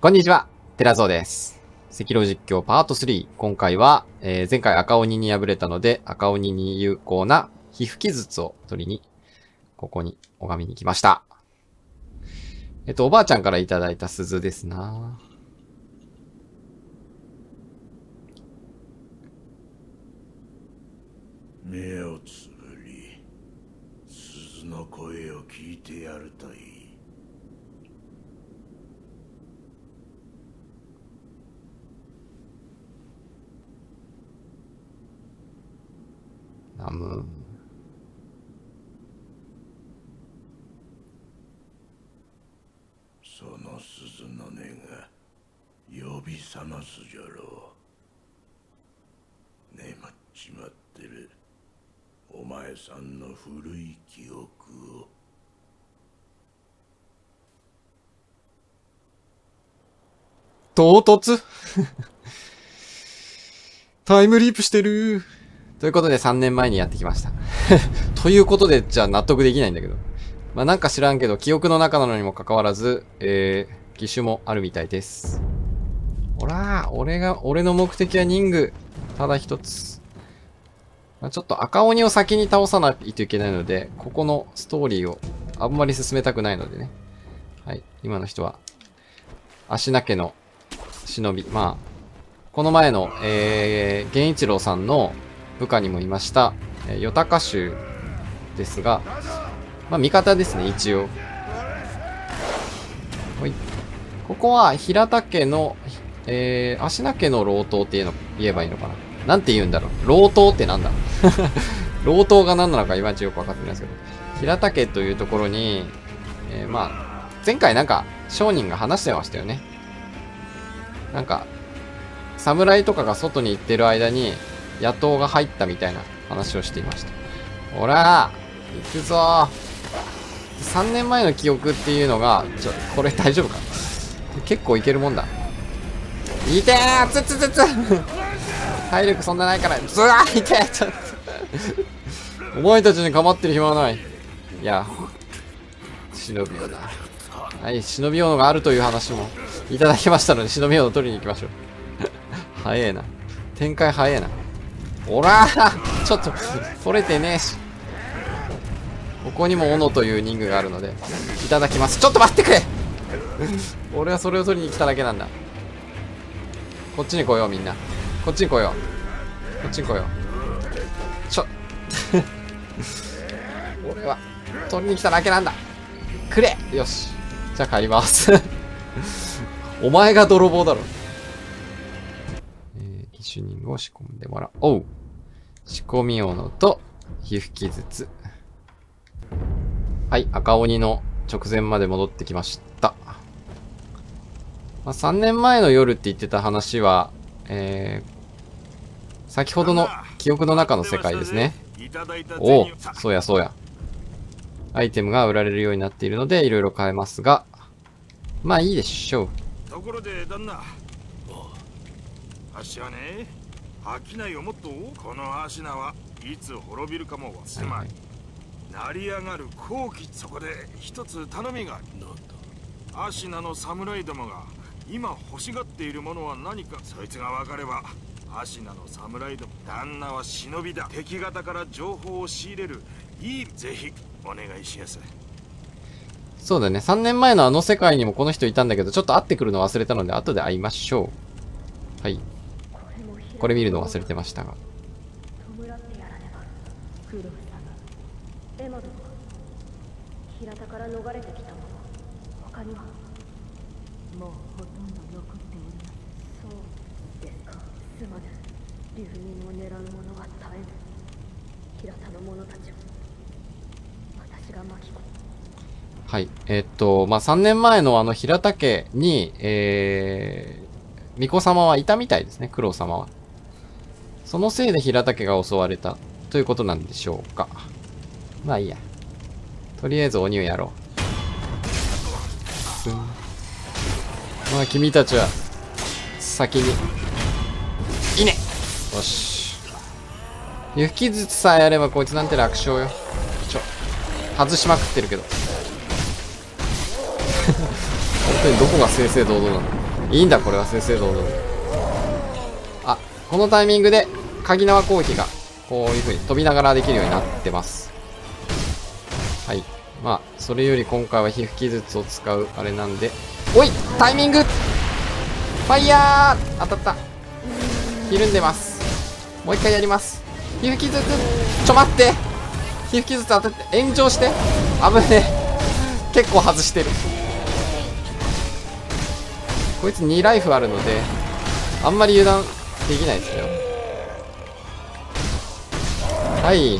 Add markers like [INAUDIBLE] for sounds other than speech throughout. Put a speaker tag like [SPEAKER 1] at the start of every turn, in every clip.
[SPEAKER 1] こんにちは、テラゾーです。赤狼実況パート3。今回は、えー前回赤鬼に敗れたので、赤鬼に有効な皮膚傷術を取りに、ここに拝みに来ました。えっと、おばあちゃんからいただいた鈴ですな
[SPEAKER 2] 目をつぶり鈴の声を聞いてやるといい
[SPEAKER 1] ナム。
[SPEAKER 2] その鈴の音が呼び覚ますじゃろう。眠っちまってる。お前さんの古い記憶を。
[SPEAKER 1] 唐突？[LAUGHS] タイムリープしてるということで3年前にやってきました。[LAUGHS] ということで、じゃあ納得できないんだけど。まあなんか知らんけど、記憶の中なのにもかかわらず、えー、義手もあるみたいです。ほら、俺が、俺の目的は人具。ただ一つ。まあ、ちょっと赤鬼を先に倒さないといけないので、ここのストーリーをあんまり進めたくないのでね。はい、今の人は、足名家の忍び。まあ、この前の、えー、源一郎さんの部下にもいました、えー、与高衆ですが、まあ、味方ですね、一応。ほい。ここは、平田家の、えー、足名家の老頭っていうの、言えばいいのかな？なんて言うんだろう。老頭ってなんだ？[LAUGHS] 老頭が何なのかいまいちよくわかってないですけど。平田家というところに、えー、まあ、前回なんか、商人が話してましたよね。なんか、侍とかが外に行ってる間に、野党が入ったみたいな話をしていました。ほら行くぞ3年前の記憶っていうのが、ちょ、これ大丈夫か？結構いけるもんだ。いてーつつつつ体力そんなないから、ずわーいてーちょっと。お前たちに構ってる暇はない。いや、忍びよだ。はい、忍び斧があるという話もいただきましたので、忍び斧取りに行きましょう。早えな。展開早えな。おらーちょっと、取れてねえし。ここにも斧という人具があるので、いただきます。ちょっと待ってくれ [LAUGHS] 俺はそれを取りに来ただけなんだ。こっちに来よう、みんな。こっちに来よう。こっちに来よう。ちょ、[LAUGHS] 俺は、取りに来ただけなんだ。くれよし。じゃあ帰ります。[LAUGHS] お前が泥棒だろ。えー、義手人を仕込んでもらおう。仕込み斧と皮膚傷術。はい、赤鬼の直前まで戻ってきました。まあ、3年前の夜って言ってた話は、えー、先ほどの記憶の中の世界ですね。おお、そうやそうや。アイテムが売られるようになっているので、いろいろ買えますが、まあいいでしょう。
[SPEAKER 3] ところで旦那足はね商いをもっとこの足名はいつ滅びるかもつまり、
[SPEAKER 1] はい。はい。
[SPEAKER 3] 成り上がる後期そこで一つ頼みがあるアシナの侍どもが今欲しがっているものは何か。そいつが分かればアシナの侍ども旦那は忍びだ。敵方から情報を仕入れる。いいぜひお願いしやす
[SPEAKER 1] そうだね。3年前のあの世界にもこの人いたんだけど、ちょっと会ってくるの忘れたので、後で会いましょう。はい。これ見るの忘れてましたが。
[SPEAKER 4] はもうほとんど残っておりますそうですかすまぬ流人を狙う者は絶えぬ平田の者たちを私が巻き込む
[SPEAKER 1] はい。えーっと、まあ、3年前のあの平田家に、えー、巫女様はいたみたいですね、九郎様は。そのせいで平田家が襲われたということなんでしょうか。まあいいや。とりあえず鬼をやろう。まあ君たちは、先に。いいねよし。湯吹き術さえあればこいつなんて楽勝よ。ちょ、外しまくってるけど。本当にどこが正々堂々なの？いいんだ、これは正々堂々。あ、このタイミングで、鍵縄攻撃が、こういう風に飛びながらできるようになってます。はい。まあ、それより今回は皮膚気術を使うあれなんで、おいタイミングファイヤー当たった。ひるんでます。もう一回やります。皮膚傷ちょ待って皮膚傷当たって炎上して危ねえ結構外してるこいつ2ライフあるのであんまり油断できないですよはい。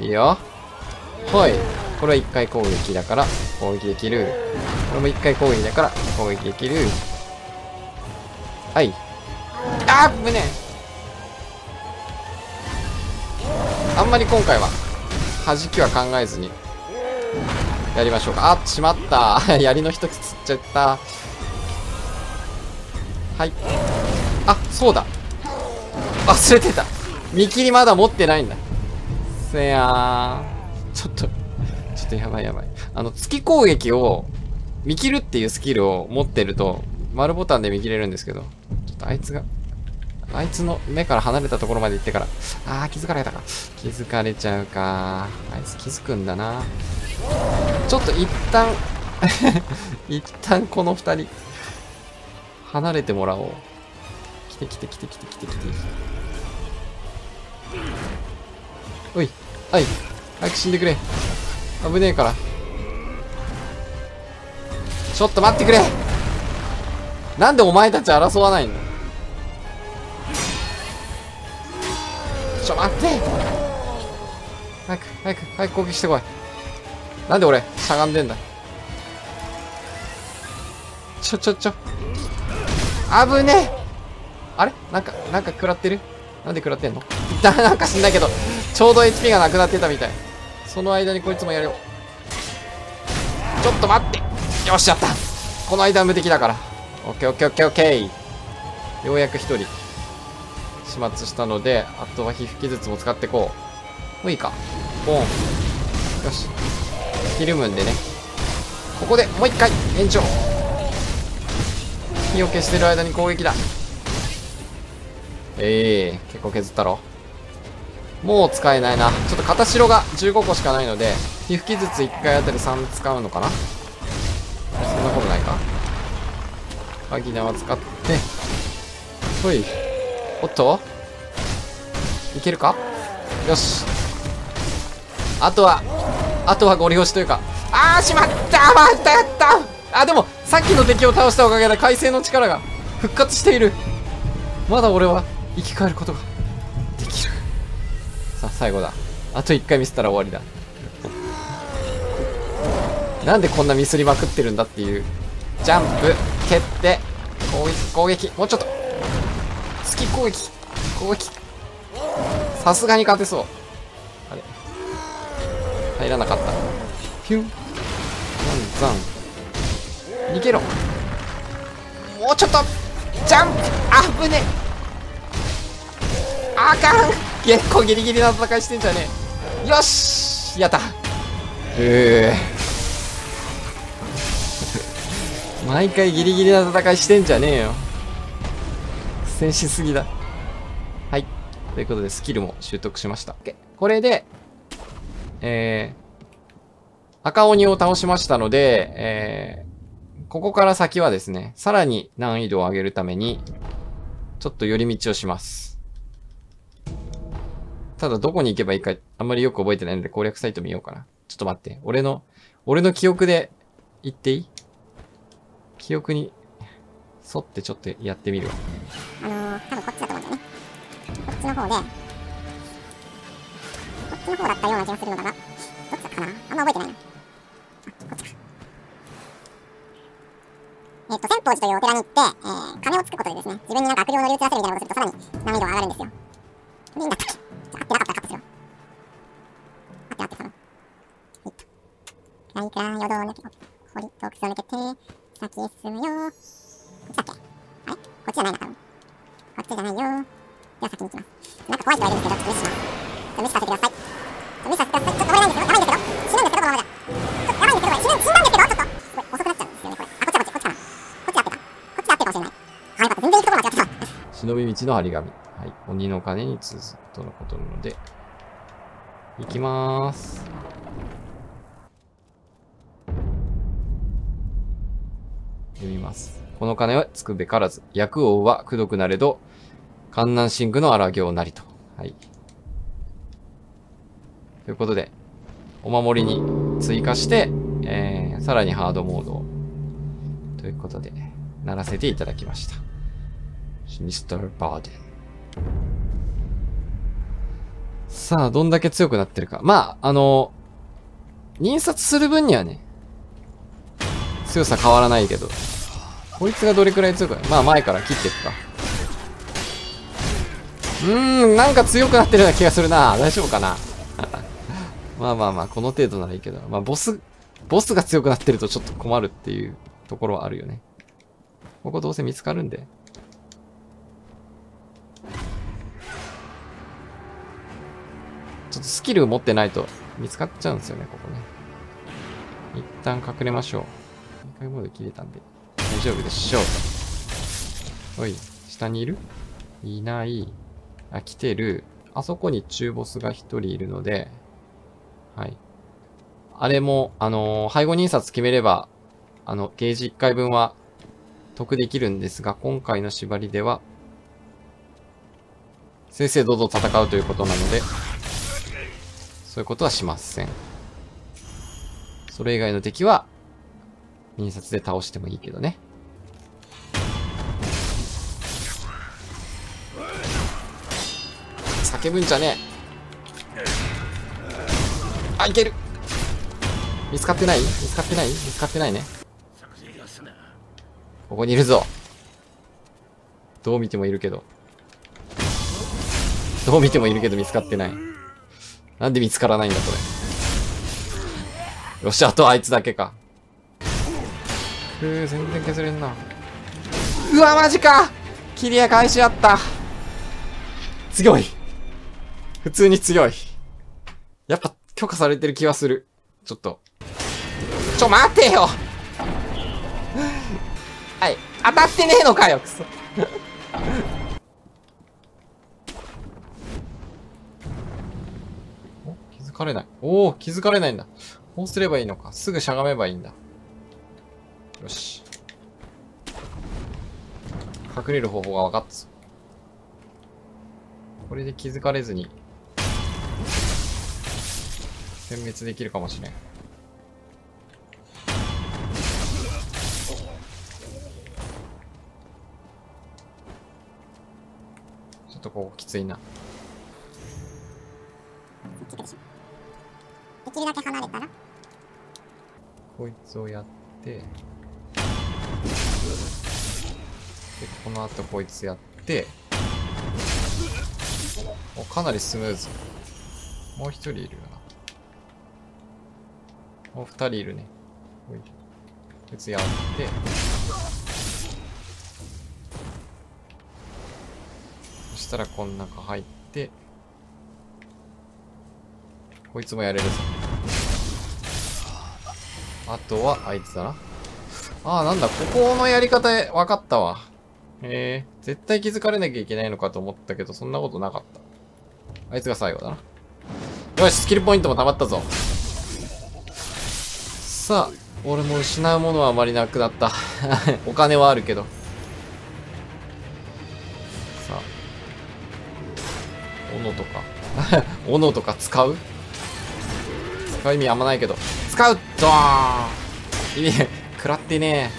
[SPEAKER 1] いいよ。はい。これは1回攻撃だから攻撃できる。これも1回攻撃だから攻撃できる。はい。あー危ねあんまり今回は弾きは考えずにやりましょうか。あしまった。[LAUGHS] 槍の一つつっちゃった。はい。あそうだ。忘れてた。見切りまだ持ってないんだせやーちょっとちょっとやばいやばいあの月攻撃を見切るっていうスキルを持ってると丸ボタンで見切れるんですけどちょっとあいつがあいつの目から離れたところまで行ってから。あー、気づかれたか。気づかれちゃうか。あいつ気づくんだな。ちょっと一旦 [LAUGHS] 一旦この二人、離れてもらおう。来て来て来て来て来て来て。おい、はい。早く死んでくれ。危ねえから。ちょっと待ってくれ。なんでお前たち争わないんだちょ待って。早く早く早く攻撃してこい。なんで俺しゃがんでんだ？ちょちょちょ。危ねえ。あれ？なんかなんか食らってる？なんで食らってんの？だ [LAUGHS] なんか知んないけど。ちょうど HP がなくなってたみたいその間にこいつもやるよちょっと待ってよしやったこの間無敵だからオッケーオッケーオッケーオッケーようやく一人始末したので、あとは皮膚傷も使ってこう。もういいか。ボン。よし。ひるむんでね。ここでもう一回延長。火を消してる間に攻撃だ。ええー、結構削ったろ。もう使えないな。ちょっと片白が15個しかないので、皮膚傷1回あたり3使うのかな？そんなことないか？鍵縄使って、ほい。おっと？いけるか？よし。あとは、あとはご利用しというか。あーしまったまたやったあ、でも、さっきの敵を倒したおかげで海星の力が復活している。まだ俺は生き返ることが。最後だ。あと1回ミスったら終わりだ。なんでこんなミスりまくってるんだっていう。ジャンプ、蹴って、攻撃、攻撃、もうちょっと。月攻撃。攻撃。さすがに勝てそう。あれ。入らなかった。ピュン。ザンザン。逃げろ。もうちょっと。ジャンプ。あぶねあかん。結構ギリギリな戦いしてんじゃねえよしやったへえ毎回ギリギリな戦いしてんじゃねえよ苦戦しすぎだ。はい。ということで、スキルも習得しました。これで、えー、赤鬼を倒しましたので、えー、ここから先はですね、さらに難易度を上げるために、ちょっと寄り道をします。ただ、どこに行けばいいか、あんまりよく覚えてないので攻略サイト見ようかな。ちょっと待って。俺の、俺の記憶で言っていい？記憶に沿ってちょっとやってみるわ。
[SPEAKER 5] あのー、多分こっちだと思うんだよね。こっちの方で、こっちの方だったような気がするのだが、どっちだったかな？あんま覚えてないな。あ、こっちか。えっ、と、千宝寺というお寺に行って、えー、鐘をつくことでですね、自分になんか悪霊を乗り移らせるみたいなことすると、さらに難易度が上がるんですよ。それいいんだっけ？暗い暗い夜を抜け、掘り、洞窟を抜けて、先へ進むよ。こっちだっけあれこっちじゃないな、多分。こっちじゃないよ。では先に行きます。なんか怖い人がいるんですけど、ちょっと無視します。無視させてください。無視させてください。ちょっと危ないんですけど、やばいんですけど、死ぬんですけど、このままじゃ。ちょっとやばいんですけど、これ死ぬ、死んだんですけど、ちょっと。すごい、遅くなっちゃうんですよね、これ。あ、こっちだ、こっち、こっちかな。こっちだってた。こっち合ってるかもしれない。あ、よかった。全然行くとこ間違ってた。
[SPEAKER 1] 忍び道の張り紙。はい。鬼の鐘に通ずとのことなので、行きまーす。読みます。この鐘はつくべからず、薬王はくどくなれど、観南神宮の荒行なりと。はい。ということで、お守りに追加して、えー、さらにハードモードを、ということで、鳴らせていただきました。シニスターバーデン。さあ、どんだけ強くなってるか。まあ、あの、印刷する分にはね、強さ変わらないけど、こいつがどれくらい強くなる？まあ、前から切っていくか。うーん、なんか強くなってるような気がするな。大丈夫かな？[LAUGHS] まあまあまあ、この程度ならいいけど。まあ、ボス、ボスが強くなってるとちょっと困るっていうところはあるよね。ここどうせ見つかるんで。ちょっとスキル持ってないと見つかっちゃうんですよね、ここね。一旦隠れましょう。一回モード切れたんで、大丈夫でしょうと。おい、下にいる？いない。あ、来てる。あそこに中ボスが一人いるので、はい。あれも、あのー背後に印刷決めれば、あの、ゲージ1回分は得できるんですが、今回の縛りでは、正々堂々戦うということなので、そういうことはしません。それ以外の敵は、印刷で倒してもいいけどね。叫ぶんじゃねえ。あ、いける見つかってない？見つかってない？見つかってないね。ここにいるぞ。どう見てもいるけど。どう見てもいるけど見つかってない。なんで見つからないんだ、これ。よし、あとあいつだけか。くー、全然削れんな。うわ、マジかキリア返しあった。強い。普通に強い。やっぱ許可されてる気はする。ちょっと。ちょ、待てよはい。当たってねえのかよ、くそ。お気づかれない。おお、気づかれないんだ。こうすればいいのか。すぐしゃがめばいいんだ。よし。隠れる方法が分かったぞ。これで気づかれずに、殲滅できるかもしれん。ちょっとここきついな。
[SPEAKER 5] できるだけ離れたら、
[SPEAKER 1] こいつをやって、で、この後こいつやって、お、かなりスムーズ。もう一人いるよな。もう二人いるね。こいつやって、そしたらこの中入って、こいつもやれるぞ。あとは、あいつだな。ああ、なんだ、ここのやり方分かったわ。へえ、絶対気づかれなきゃいけないのかと思ったけど、そんなことなかった。あいつが最後だな。よし、スキルポイントも溜まったぞ。さあ、俺も失うものはあまりなくなった。[LAUGHS] お金はあるけど。さあ。斧とか。[LAUGHS] 斧とか使う？使う意味あんまないけど。使うドーン意味、食らってね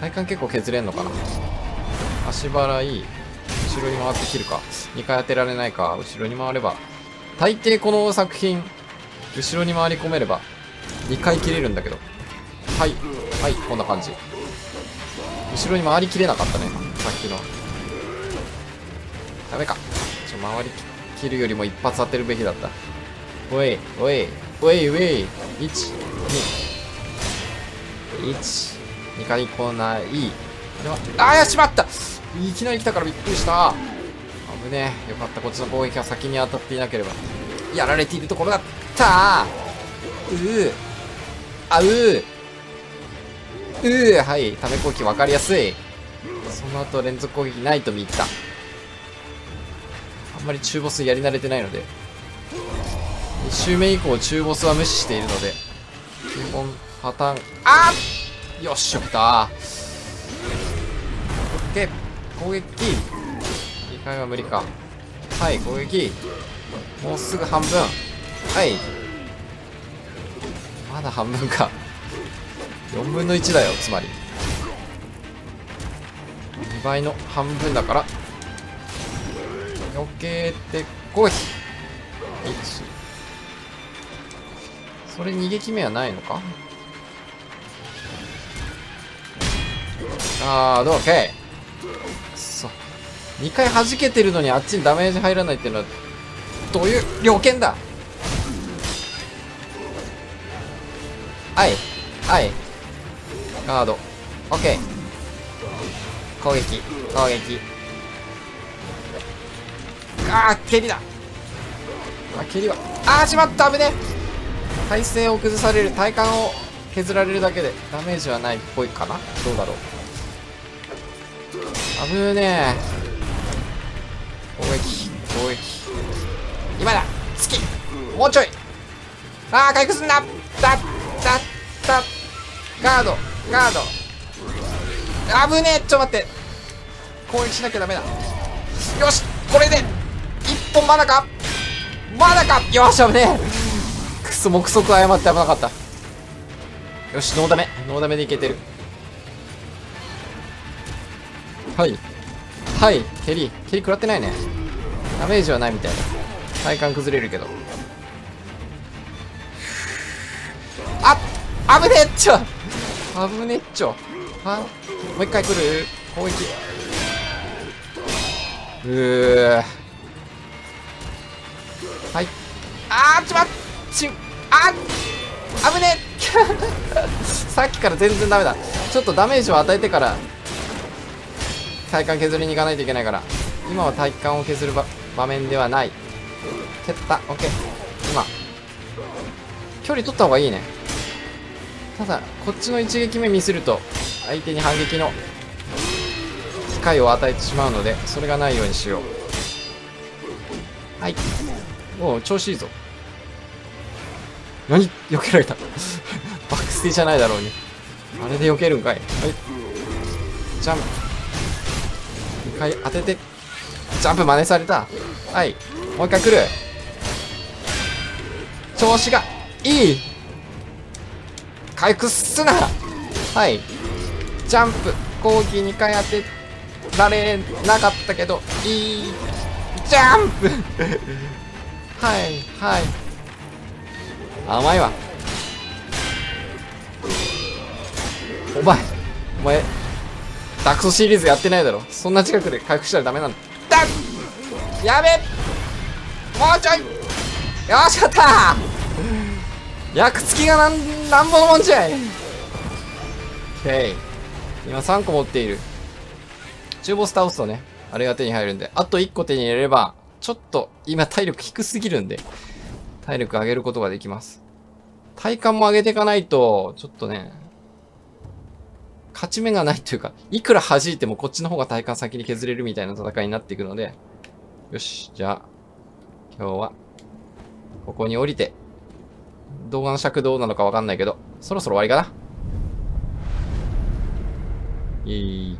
[SPEAKER 1] え。体幹結構削れんのかな足払い、後ろに回って切るか。2回当てられないか。後ろに回れば。大抵この作品、後ろに回り込めれば、2回切れるんだけど。はい。はい、こんな感じ。後ろに回りきれなかったね。さっきの。ダメか。ちょ、回り切るよりも一発当てるべきだった。おい、おい、おい、おい。1、2。1、2回来ない。あれは、あーしまったいきなり来たからびっくりした。危ねえ。よかった。こっちの攻撃が先に当たっていなければ。やられているところだったうー。あうー。うーはいため攻撃分かりやすいその後連続攻撃ないと見たあんまり中ボスやり慣れてないので2周目以降中ボスは無視しているので基本パターン。あーよっしゃ来た。オッケー攻撃2回は無理か。はい攻撃。もうすぐ半分。はい。まだ半分か。4分の1だよつまり。2倍の半分だから。避けてこい。1それ逃げ決めはないのか？あーどう OK そう2回弾けてるのにあっちにダメージ入らないっていうのはどういう猟犬だ？はい。はい。ガード。OK 攻撃。攻撃。あー蹴りだ。あ蹴りは。あーしまった。危ねえ。体勢を崩される体幹を削られるだけでダメージはないっぽいかな？どうだろう？危ねえ。攻撃。攻撃。今だ。好きもうちょい。ああ回復すんな。だだだ。ガード。ガード。危ねえ。ちょっと待って。攻撃しなきゃダメだ。よし。これで。一本まだか。まだか。よし危ねえ。そ目測誤って危なかった。よしノーダメ。ノーダメでいけてる。はい。はい。蹴り蹴り食らってないね。ダメージはないみたいだ。体幹崩れるけど。あっ危ねっちょ危ねっちょ。あもう一回来る。攻撃。うー。はい。あーちまっちあ危ねえ。[LAUGHS] さっきから全然ダメだ。ちょっとダメージを与えてから体幹削りに行かないといけないから。今は体幹を削る場面ではない。蹴った。OK 今。距離取った方がいいね。ただこっちの一撃目ミスると相手に反撃の機会を与えてしまうのでそれがないようにしよう。はい。おう調子いいぞ。何避けられたバックスティじゃないだろうに。あれで避けるんかい。はい。ジャンプ。2回当てて。ジャンプ真似された。はい。もう一回来る。調子がいい。回復すな。はい。ジャンプ攻撃2回当てられなかったけどいい。ジャンプ。[LAUGHS] はい。はい。甘いわ。お前お前ダクソシリーズやってないだろ。そんな近くで回復したらダメなんだやべもうちょい。よし勝った。役付きがなんなんぼのもんじゃい。OK 今3個持っている。中ボス倒すとね。あれが手に入るんで。あと1個手に入れればちょっと今体力低すぎるんで。体力上げることができます体幹も上げていかないとちょっとね勝ち目がないというか、いくら弾いてもこっちの方が体幹先に削れるみたいな戦いになっていくので、よし、じゃあ、今日は、ここに降りて、動画の尺どうなのかわかんないけど、そろそろ終わりかな。いい。